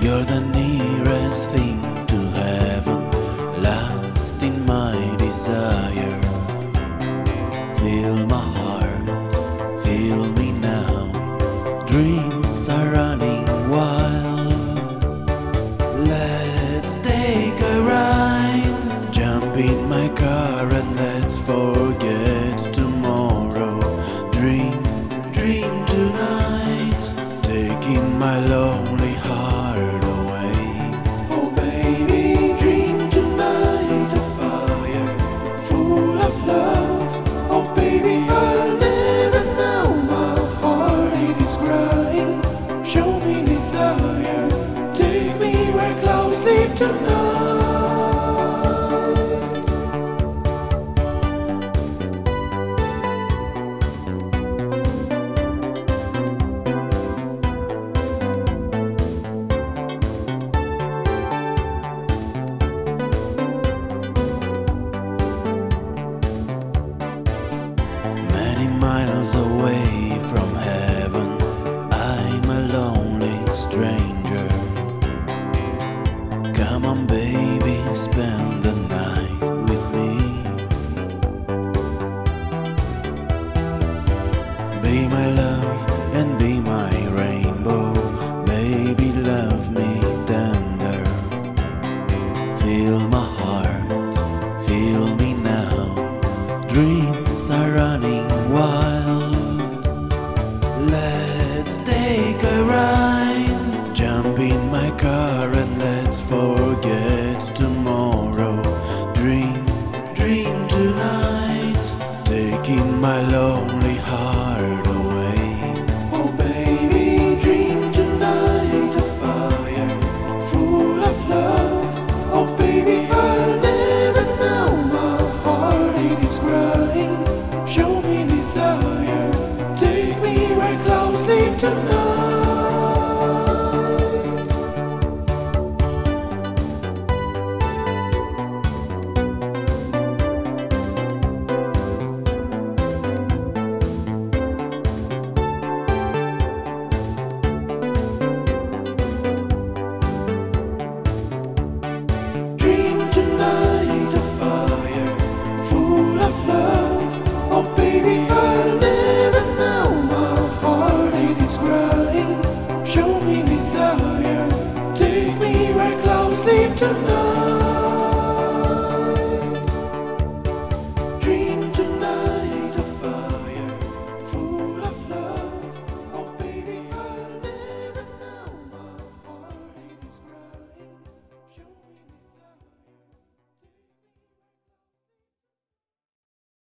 You're the nearest thing to heaven, last in my desire. Feel my heart, feel me now. Dreams are running wild. Let's take a ride. Jump in my car and let's forget tomorrow. Dream, dream tonight. Taking my lonely. Miles away from heaven. I'm a lonely stranger. Come on, baby, spend the night with me. Be my love and be my rainbow. Baby, love me tender. Feel my heart, feel me now. Dreams are running tonight. Taking my lonely crying. Show